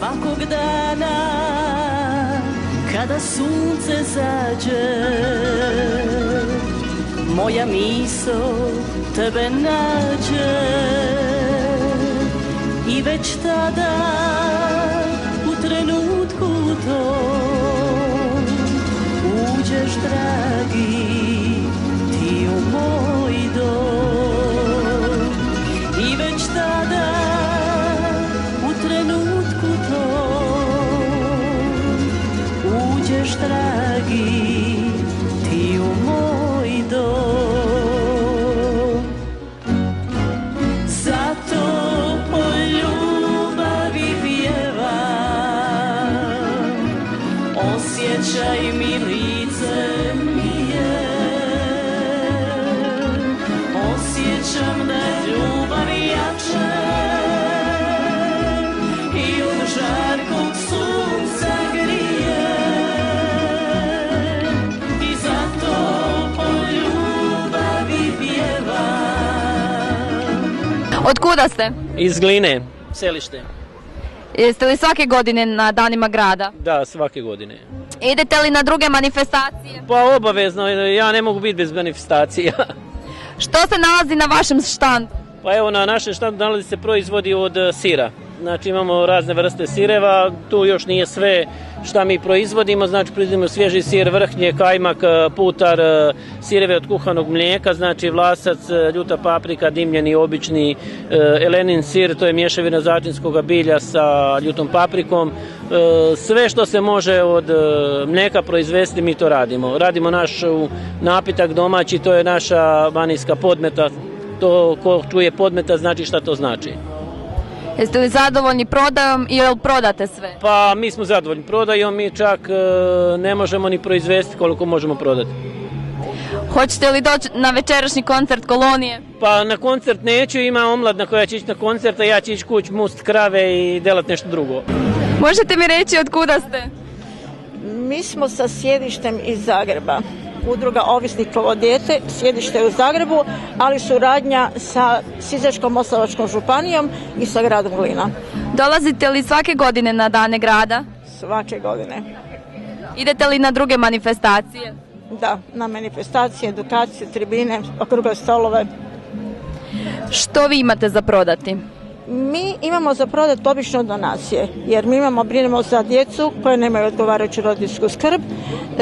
Svakog dana kada sunce zađe. Moja miso tebe nađe I već tada u trenutku to Od kuda ste? Iz Gline, selište. Jeste li svake godine na danima grada? Da, svake godine. Idete li na druge manifestacije? Pa obavezno, ja ne mogu biti bez manifestacija. Što se nalazi na vašem štandu? Pa evo na našem štandu nalazi se proizvodi od sira. Znači imamo razne vrste sireva, tu još nije sve šta mi proizvodimo, znači proizvodimo svježi sir, vrhnje, kajmak, e, putar, e, sireve od kuhanog mlijeka, znači vlasac, e, ljuta paprika, dimljeni, obični, elenin sir, to je mješavina začinskog bilja sa ljutom paprikom. Sve što se može od mlijeka proizvesti mi to radimo. Radimo naš napitak domaći, to je naša vanijska podmeta, to ko čuje podmeta znači šta to znači. Jeste li zadovoljni prodajom i jel prodate sve? Pa mi smo zadovoljni prodajom, mi čak e, ne možemo ni proizvesti koliko možemo prodati. Hoćete li doći na večerašnji koncert kolonije? Pa na koncert neću, ima omladna koja će ići na koncert, a ja ću ići kuć must krave i delat nešto drugo. Možete mi reći od kuda ste? Mi smo sa sjedištem iz Zagreba. Udruga Ovisnikovo dijete, sjedište je u Zagrebu, ali suradnja sa Sisačko-moslavačkom županijom i sa gradom Glina. Dolazite li svake godine na dane grada? Svake godine. Idete li na druge manifestacije? Da, na manifestacije, edukacije, tribine, okrugle stolove. Što vi imate za prodati? Mi imamo za prodat obično donacije, jer mi imamo, brinemo za djecu koje nemaju odgovarajuću roditeljsku skrb,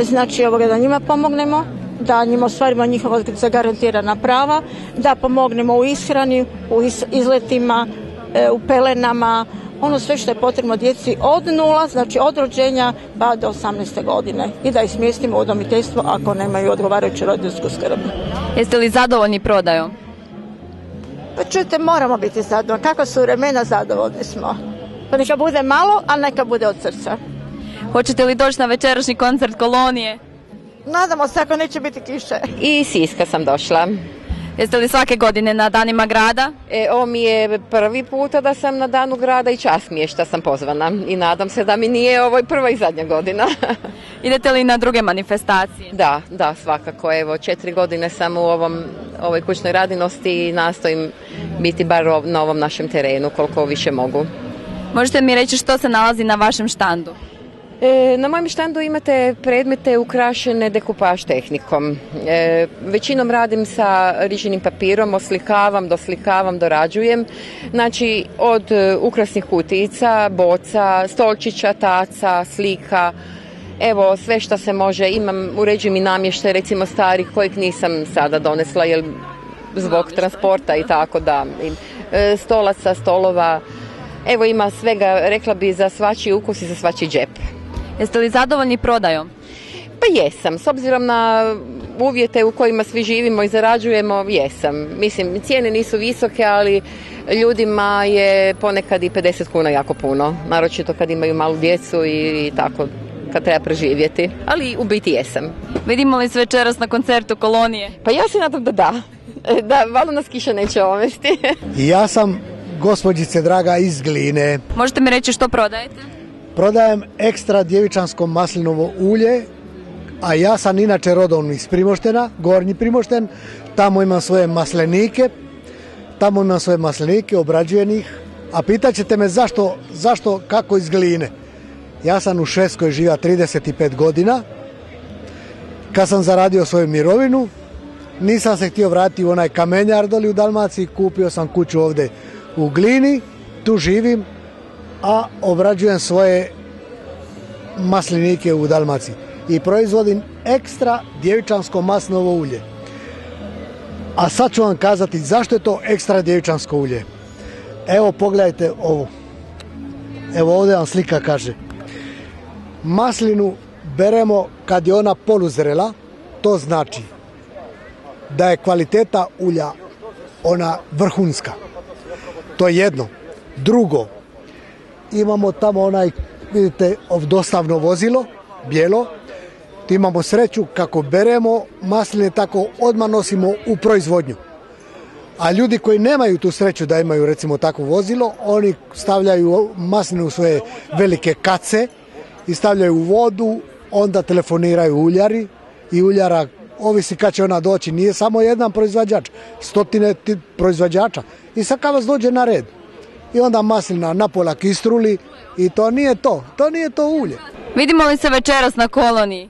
znači ovoga da njima pomognemo, da njima ostvarimo njihova zagarantirana prava, da pomognemo u ishrani, u izletima, e, u pelenama, ono sve što je potrebno djeci od nula, znači od rođenja pa do 18. godine i da ih smjestimo u udomiteljstvo ako nemaju odgovarajuću roditeljsku skrb. Jeste li zadovoljni prodajom? Pa čujte, moramo biti zadovoljni. Kako su vremena, zadovoljni smo. Pa neka bude malo, a neka bude od srca. Hoćete li doći na večerašnji koncert kolonije? Nadamo se ako neće biti kiše. I Siska sam došla. Jeste li svake godine na danima grada? E, ovo mi je prvi puta da sam na danu grada i čast mi je što sam pozvana. I nadam se da mi nije ovo prva i zadnja godina. Idete li na druge manifestacije? da, da, svakako. Evo, četiri godine sam u ovom, ovoj kućnoj radinosti i nastojim biti bar ov- na ovom našem terenu koliko više mogu. Možete mi reći što se nalazi na vašem štandu? E, na mojem štandu imate predmete ukrašene dekupaž tehnikom. E, većinom radim sa riženim papirom, oslikavam, doslikavam, dorađujem. Znači od e, ukrasnih kutijica, boca, stolčića, taca, slika, Evo, sve što se može, imam, uređujem i namještaj, recimo starih, kojeg nisam sada donesla, jer zbog transporta i tako da. E, stolaca, stolova, evo ima svega, rekla bi, za svačiji ukus i za svačiji džep. Jeste li zadovoljni prodajom? Pa jesam, s obzirom na uvjete u kojima svi živimo i zarađujemo, jesam. Mislim, cijene nisu visoke, ali ljudima je ponekad i 50 kuna jako puno. Naročito kad imaju malu djecu i, i tako, kad treba preživjeti. Ali u biti jesam. Vidimo li se večeras na koncertu kolonije? Pa ja se nadam da da. E, Da, valjda nas kiša neće omesti. Ja sam gospođice draga iz Gline. Možete mi reći što prodajete? Prodajem ekstra djevičansko maslinovo ulje, a ja sam inače rodom iz Primoštena, Gornji Primošten. Tamo imam svoje maslenike, tamo imam svoje maslenike, obrađujem ih A pitat ćete me zašto, zašto, kako iz gline. Ja sam u Švedskoj živio 35 godina. Kad sam zaradio svoju mirovinu, nisam se htio vratiti u onaj kamenjar doli u Dalmaciji, kupio sam kuću ovdje u Glini, tu živim, a obrađujem svoje maslinike u Dalmaciji i proizvodim ekstra djevičansko masnovo ulje. A sad ću vam kazati zašto je to ekstra djevičansko ulje. Evo pogledajte ovo. Evo ovdje vam slika kaže. Maslinu beremo kad je ona poluzrela, to znači da je kvaliteta ulja ona vrhunska. To je jedno. Drugo, imamo tamo onaj, vidite, dostavno vozilo, bijelo, imamo sreću kako beremo masline, tako odmah nosimo u proizvodnju. A ljudi koji nemaju tu sreću da imaju recimo takvo vozilo, oni stavljaju maslinu u svoje velike kace i stavljaju u vodu, onda telefoniraju uljari i uljara ovisi kad će ona doći, nije samo jedan proizvođač, stotine proizvođača. I sad kad vas dođe na red, i onda maslina napola kistruli i to nije to, to nije to ulje. Vidimo li se večeras na koloniji?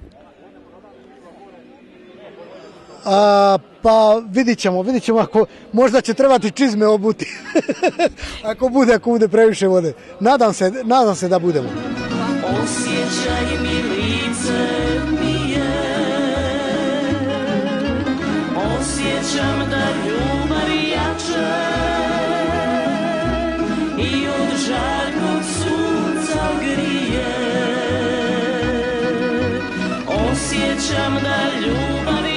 A, pa vidit ćemo, vidit ćemo ako možda će trebati čizme obuti. ako bude, ako bude previše vode. Nadam se, nadam se da budemo. Osjećaj mi lice mi je Osjećam da ljubav Чим не любить.